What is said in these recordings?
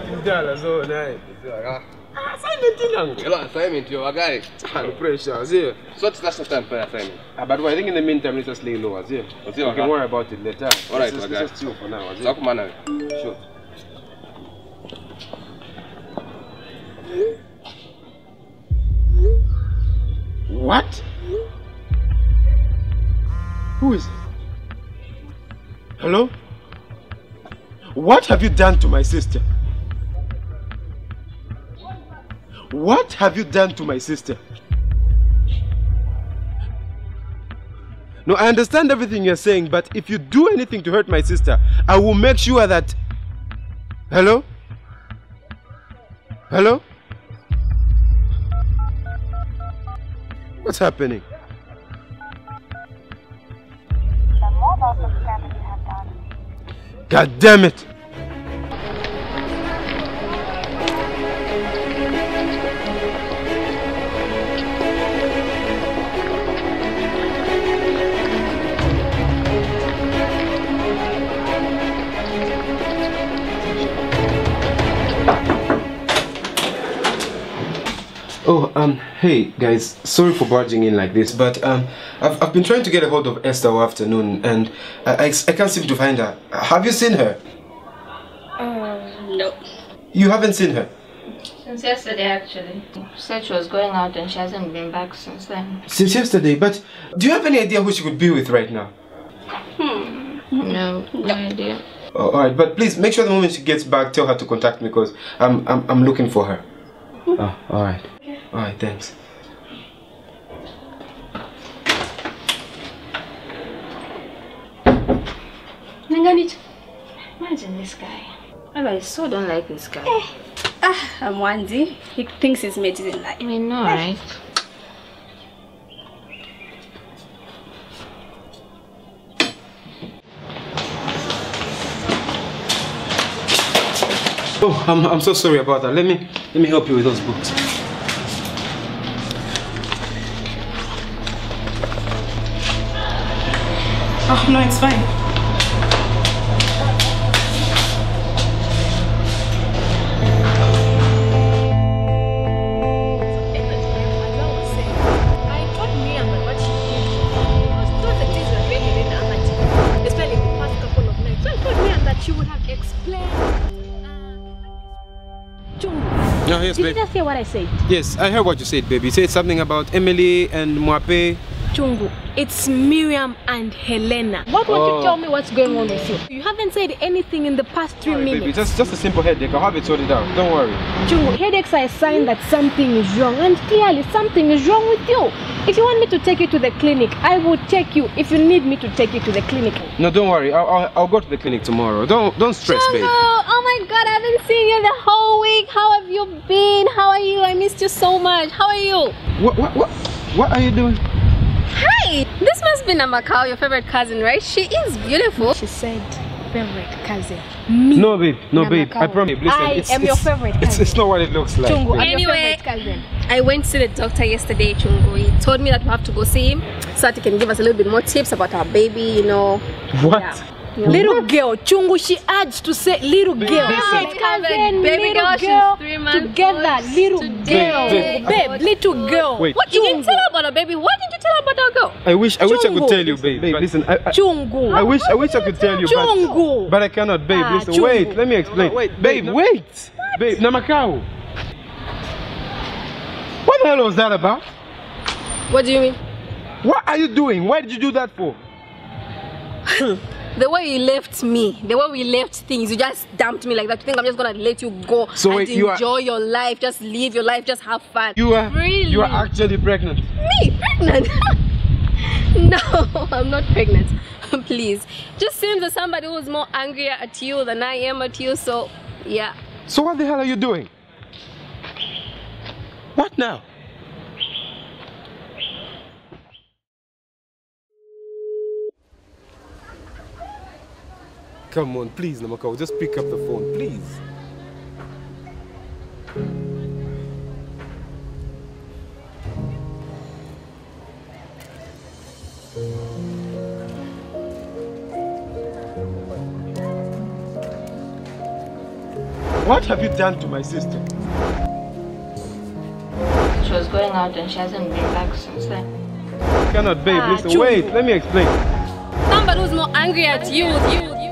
so nice. Ah, Assignment lang. hello, assignment, yo, guy. And pressure, see. So that's the time for assignment? Ah, but I think in the meantime, let's just lay low, see. What's We can worry about it later. All right, let's, just- my guy. let's just chill for now, see. So come. Sure. What? Who is it? Hello? What have you done to my sister? What have you done to my sister? No, I understand everything you're saying, but if you do anything to hurt my sister, I will make sure that. Hello? Hello? What's happening? The mobile subscriber you have dialed God damn it! Oh, um, hey guys, sorry for barging in like this, but um, I've, I've been trying to get a hold of Esther all afternoon and I, I, I can't seem to find her. Have you seen her? Um, no. You haven't seen her? Since yesterday, actually. She said she was going out and she hasn't been back since then. Since yesterday, but do you have any idea who she could be with right now? Hmm, No, no idea. Oh, alright, but please make sure the moment she gets back, tell her to contact me because I'm, I'm, I'm looking for her. Oh, alright. Alright, thanks. Nanganit, imagine this guy. I so don't like this guy. Ah, I'm Amwandi. He thinks his mate is in life. I know, right? Oh, I'm, I'm so sorry about that. Let me let me help you with those books. Oh, no, it's fine. No, yes, Did because I thought that this was very little, especially the past couple of nights. I told Miam that she would have explained uh. Did you just hear what I said? Yes, I heard what you said, baby. You said something about Emily and Mwape. Chungu, it's Miriam and Helena. What won't Oh. you tell me what's going on with you? You haven't said anything in the past three Baby, minutes. just just a simple headache. I'll have it sorted out. Don't worry. Chungu, headaches are a sign that something is wrong, and clearly something is wrong with you. If you want me to take you to the clinic, I will take you. If you need me to take you to the clinic. No, don't worry. I'll, I'll, I'll go to the clinic tomorrow. Don't don't stress, Chungu, babe. oh my god, I haven't seen you the whole week. How have you been? How are you? I missed you so much. How are you? What what what? What are you doing? Hi! This must be Namakao, your favorite cousin, right? She is beautiful. She said, favorite cousin. Me. No, babe. No, babe. I Namakao. promise. Listen, I it's, am your favorite It's, cousin. it's not what it looks like. Chungu. I'm your Anyway. favorite cousin. I went to see the doctor yesterday, Chungu. He told me that we have to go see him so that he can give us a little bit more tips about our baby, you know. What? Yeah. Little girl, Chungu, she urged to say little girl. listen. Cousin, Baby little girl, she's girl, three months together, old little girl. Babe, Babe, little girl. Wait. What? You didn't tell her about a baby. what did you tell her about our girl? I wish I wish I could tell you, babe. Babe, listen. I, I, Chungu. I wish I wish I could tell you, but, Chungu. but I cannot, babe. Ah, listen, Chungu. wait. Let me explain. no, wait, babe, no. wait. what? Babe, namakao What the hell was that about? What do you mean? What are you doing? Why did you do that for? The way you left me, the way we left things, you just dumped me like that. You think I'm just gonna let you go So and wait, you are- enjoy your life, just live your life, just have fun. You are really you are actually pregnant. me pregnant? no, I'm not pregnant. Please, just seems that somebody who's more angry at you than I am at you. So, yeah. So what the hell are you doing? What now? Come on, please, Namakau, just pick up the phone, please. What have you done to my sister? She was going out and she hasn't been back since then. Cannot, babe. Ah, Listen, wait. Let me explain. Somebody who's more angry at you. you, you.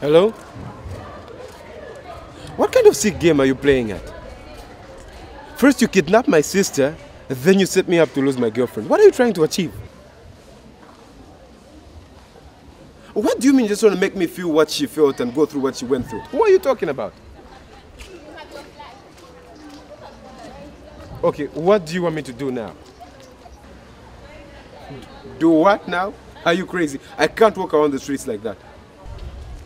Hello? What kind of sick game are you playing at? First you kidnap my sister, then you set me up to lose my girlfriend. What are you trying to achieve? What do you mean you just want to make me feel what she felt and go through what she went through? Who are you talking about? Okay, what do you want me to do now? Do what now? Are you crazy? I can't walk around the streets like that.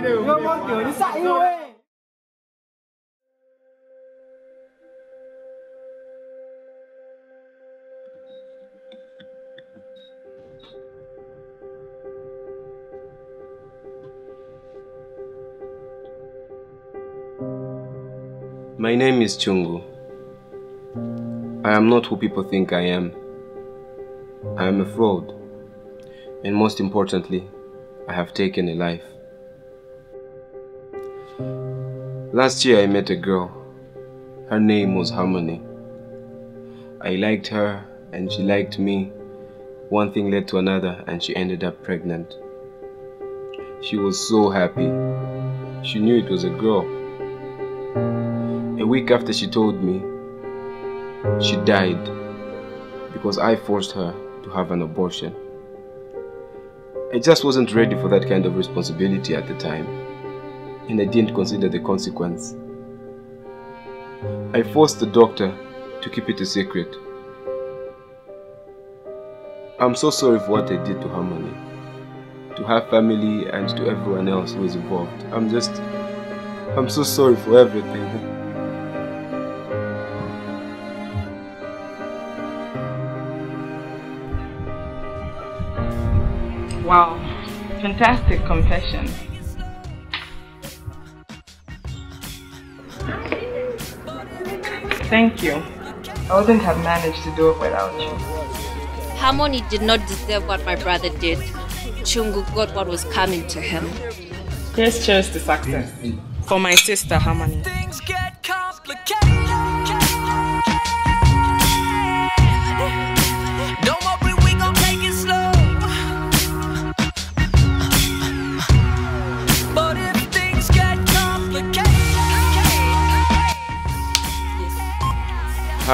My name is Chungu. I am not who people think I am. I am a fraud. And most importantly, I have taken a life. Last year I met a girl. Her name was Harmony. I liked her and she liked me. One thing led to another and she ended up pregnant. She was so happy. She knew it was a girl. A week after she told me, she died because I forced her to have an abortion. I just wasn't ready for that kind of responsibility at the time, and I didn't consider the consequence. I forced the doctor to keep it a secret. I'm so sorry for what I did to Harmony, to her family, and to everyone else who is involved. I'm just, I'm so sorry for everything. Wow, fantastic confession. Thank you. I wouldn't have managed to do it without you. Harmony did not deserve what my brother did. Chungu got what was coming to him. Here's cheers to success. For my sister Harmony.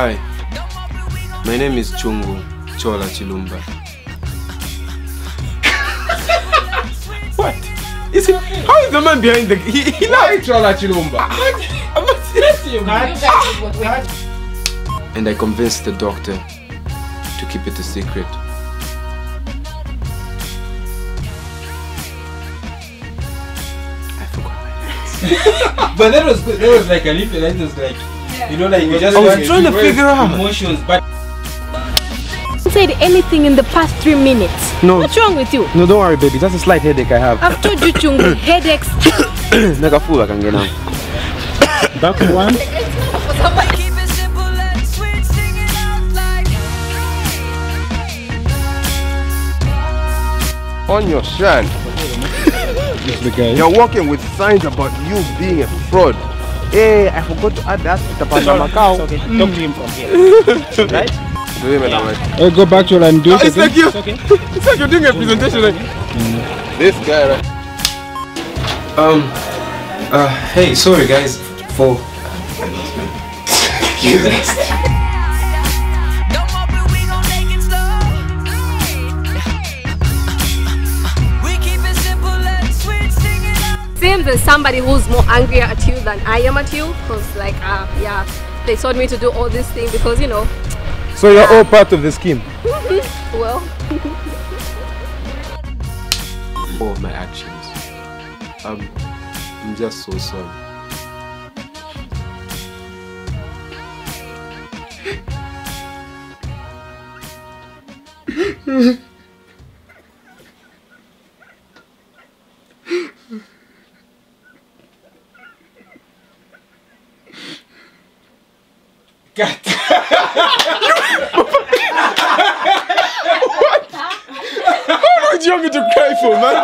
Hi, my name is Chungu Chola Chilumba. what? Is he, how is the man behind the he, he Why Chola Chilumba? and I convinced the doctor to keep it a secret. I forgot my lines. but that was good. That was like a little. That was like, you know, like you just I was trying to figure out. emotions, but said anything in the past three minutes. No. What's wrong with you? No, don't worry, baby. Just a slight headache I have. I've told you, Chungu, headaches. Nakafuga can get out. back one. On your son, the guy. you're working with signs about you being a fraud. Hey, I forgot to add that to Tapanda Macau. Okay, talk to him from here. right? Do him and I'm I'll go back to what I'm doing. it's like you. It's okay. It's like you're doing a presentation. Like, This guy, right? um, uh, hey, sorry guys for. Seems seems there's somebody who's more angry at you than I am at you. Because, like, uh, yeah, they told me to do all this thing because, you know, So you're all part of the scheme. well, all of my actions. Um, I'm just so sorry. What do you want me to cry for, man?